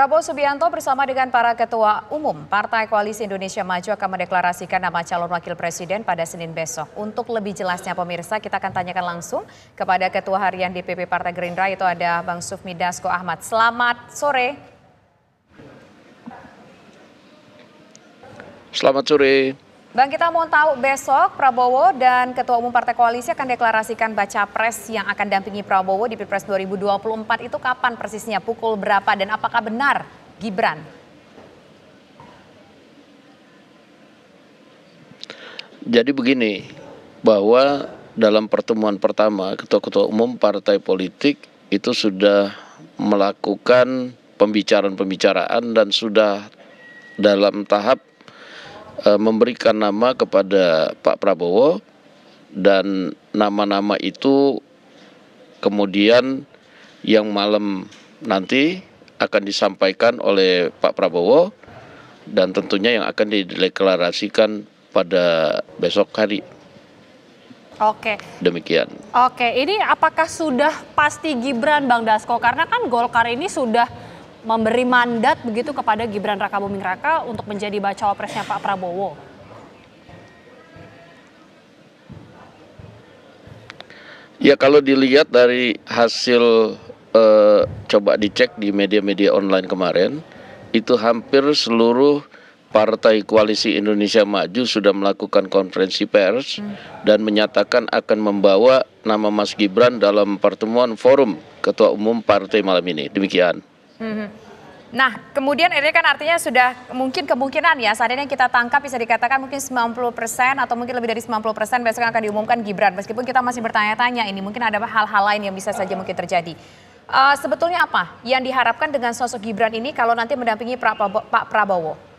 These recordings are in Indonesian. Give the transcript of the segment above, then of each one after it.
Prabowo Subianto bersama dengan para ketua umum Partai Koalisi Indonesia Maju akan mendeklarasikan nama calon wakil presiden pada Senin besok. Untuk lebih jelasnya pemirsa, kita akan tanyakan langsung kepada Ketua Harian DPP Partai Gerindra, itu ada Bang Sufmi Dasko Ahmad. Selamat sore. Selamat sore. Bang, kita mau tahu besok Prabowo dan Ketua Umum Partai Koalisi akan deklarasikan baca pres yang akan dampingi Prabowo di Pilpres 2024 itu kapan persisnya, pukul berapa? Dan apakah benar Gibran? Jadi begini, bahwa dalam pertemuan pertama ketua-ketua umum partai politik itu sudah melakukan pembicaraan-pembicaraan dan sudah dalam tahap uh, memberikan nama kepada Pak Prabowo dan nama-nama itu kemudian yang malam nanti akan disampaikan oleh Pak Prabowo dan tentunya yang akan dideklarasikan pada besok hari. Oke. Demikian. Oke, ini apakah sudah pasti Gibran Bang Dasko? Karena kan Golkar ini sudah memberi mandat begitu kepada Gibran Raka Buming Raka untuk menjadi bacawa presnya Pak Prabowo? Ya kalau dilihat dari hasil uh, coba dicek di media-media online kemarin, itu hampir seluruh Partai Koalisi Indonesia Maju sudah melakukan konferensi pers hmm. dan menyatakan akan membawa nama Mas Gibran dalam pertemuan forum Ketua Umum Partai malam ini. Demikian. Mhm. Nah, kemudian ini kan artinya sudah mungkin kemungkinan ya saat ini yang kita tangkap bisa dikatakan mungkin 90% atau mungkin lebih dari 90% besok akan diumumkan Gibran. Meskipun kita masih bertanya-tanya ini mungkin ada hal-hal lain yang bisa saja mungkin terjadi. Uh, sebetulnya apa yang diharapkan dengan sosok Gibran ini kalau nanti mendampingi Pak Prabowo?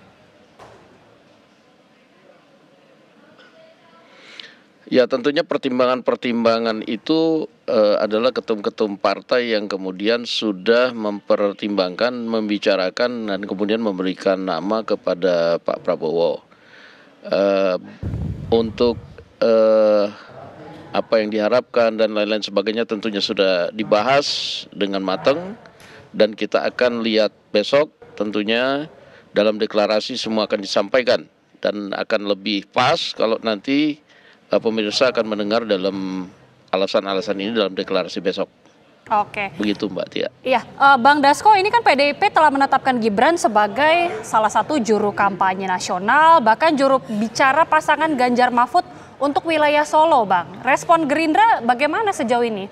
Ya tentunya pertimbangan-pertimbangan itu uh, adalah ketum-ketum partai yang kemudian sudah mempertimbangkan, membicarakan dan kemudian memberikan nama kepada Pak Prabowo. Uh, untuk uh, apa yang diharapkan dan lain-lain sebagainya tentunya sudah dibahas dengan matang dan kita akan lihat besok tentunya dalam deklarasi semua akan disampaikan dan akan lebih pas kalau nanti pemirsa akan mendengar dalam alasan-alasan ini dalam deklarasi besok. Oke. Begitu Mbak Tia. Iya, uh, Bang Dasko ini kan PDIP telah menetapkan Gibran sebagai salah satu juru kampanye nasional, bahkan juru bicara pasangan Ganjar Mahfud untuk wilayah Solo, Bang. Respon Gerindra bagaimana sejauh ini?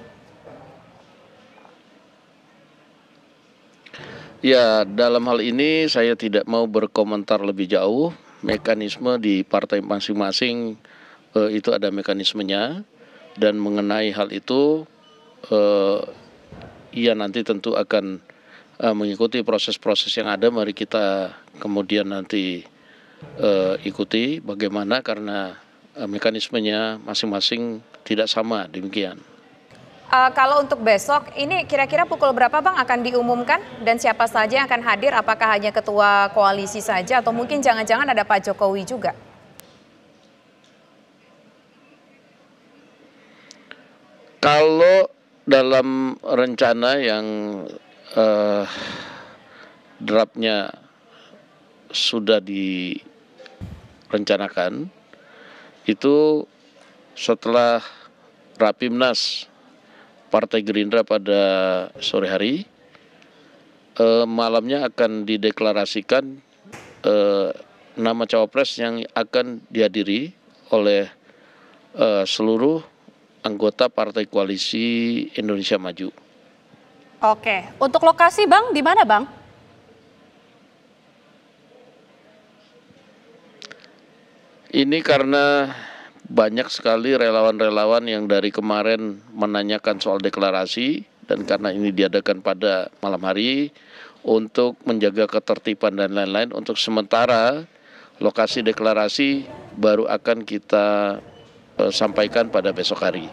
Ya, dalam hal ini saya tidak mau berkomentar lebih jauh. Mekanisme di partai masing-masing uh, itu ada mekanismenya dan mengenai hal itu uh, ia nanti tentu akan uh, mengikuti proses-proses yang ada mari kita kemudian nanti uh, ikuti bagaimana karena uh, mekanismenya masing-masing tidak sama demikian. Uh, kalau untuk besok, ini kira-kira pukul berapa Bang akan diumumkan dan siapa saja yang akan hadir? Apakah hanya ketua koalisi saja atau mungkin jangan-jangan ada Pak Jokowi juga? Kalau dalam rencana yang uh, draftnya sudah direncanakan, itu setelah Rapimnas Partai Gerindra pada sore hari, uh, malamnya akan dideklarasikan uh, nama cawapres yang akan dihadiri oleh uh, seluruh anggota Partai Koalisi Indonesia Maju. Oke, untuk lokasi Bang, di mana Bang? Ini karena banyak sekali relawan-relawan yang dari kemarin menanyakan soal deklarasi dan karena ini diadakan pada malam hari untuk menjaga ketertiban dan lain-lain untuk sementara lokasi deklarasi baru akan kita uh, sampaikan pada besok hari.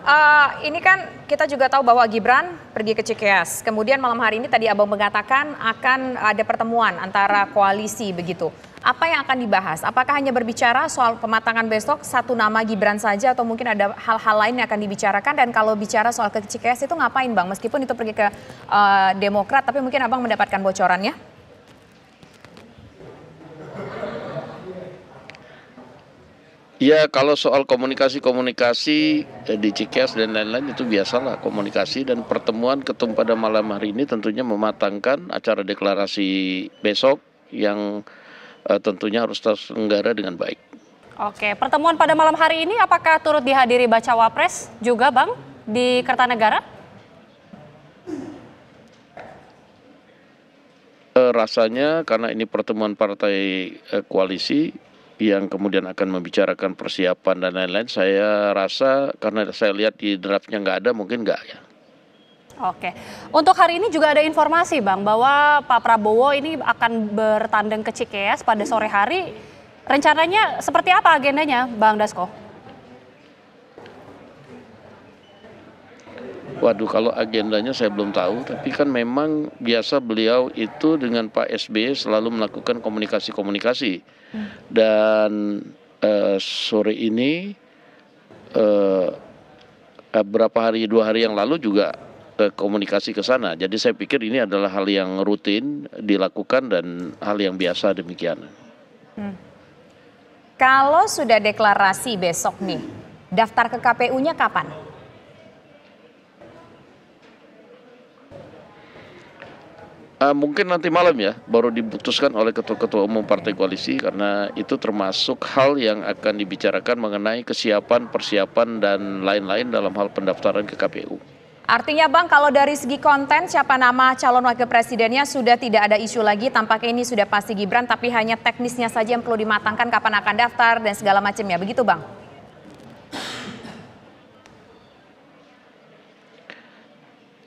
Uh, ini kan kita juga tahu bahwa Gibran pergi ke Cikeas. Kemudian malam hari ini tadi Abang mengatakan akan ada pertemuan antara koalisi begitu. apa yang akan dibahas? Apakah hanya berbicara soal pematangan besok satu nama Gibran saja atau mungkin ada hal-hal lain yang akan dibicarakan? Dan kalau bicara soal ke Cikeas itu ngapain Bang? Meskipun itu pergi ke uh, Demokrat, tapi mungkin Abang mendapatkan bocorannya? Ya kalau soal komunikasi-komunikasi eh, di Cikeas dan lain-lain itu biasalah komunikasi dan pertemuan ketum pada malam hari ini tentunya mematangkan acara deklarasi besok yang uh, tentunya harus terselenggara dengan baik. Oke, pertemuan pada malam hari ini apakah turut dihadiri baca wapres juga Bang di Kertanegara? Uh, rasanya karena ini pertemuan partai koalisi yang kemudian akan membicarakan persiapan dan lain-lain, saya rasa karena saya lihat di draftnya nggak ada, mungkin nggak ya. Oke, untuk hari ini juga ada informasi Bang bahwa Pak Prabowo ini akan bertandang ke Cikeas pada sore hari. Rencananya seperti apa agendanya Bang Dasko? Waduh, kalau agendanya saya belum tahu, tapi kan memang biasa beliau itu dengan Pak SBY selalu melakukan komunikasi-komunikasi. Hmm. Dan uh, sore ini uh, beberapa hari dua hari yang lalu juga uh, komunikasi ke sana. Jadi saya pikir ini adalah hal yang rutin dilakukan dan hal yang biasa demikian. Hmm. Kalau sudah deklarasi besok nih, daftar ke KPU-nya kapan? Uh, mungkin nanti malam ya baru diputuskan oleh ketua-ketua umum partai koalisi karena itu termasuk hal yang akan dibicarakan mengenai kesiapan, persiapan dan lain-lain dalam hal pendaftaran ke KPU. Artinya Bang kalau dari segi konten siapa nama calon wakil presidennya sudah tidak ada isu lagi tampaknya ini sudah pasti Gibran tapi hanya teknisnya saja yang perlu dimatangkan kapan akan daftar dan segala macamnya begitu Bang?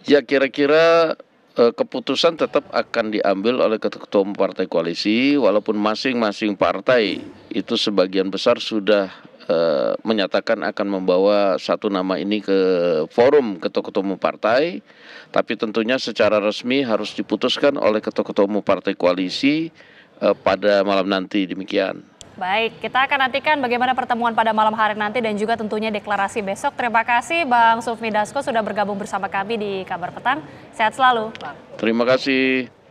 Ya kira-kira keputusan tetap akan diambil oleh ketua umum partai koalisi walaupun masing-masing partai itu sebagian besar sudah uh, menyatakan akan membawa satu nama ini ke forum ketua-ketua umum partai tapi tentunya secara resmi harus diputuskan oleh ketua-ketua umum partai koalisi uh, pada malam nanti demikian. Baik, kita akan nantikan bagaimana pertemuan pada malam hari nanti dan juga tentunya deklarasi besok. Terima kasih Bang Sufmi Dasko sudah bergabung bersama kami di Kabar Petang. Sehat selalu. Terima kasih.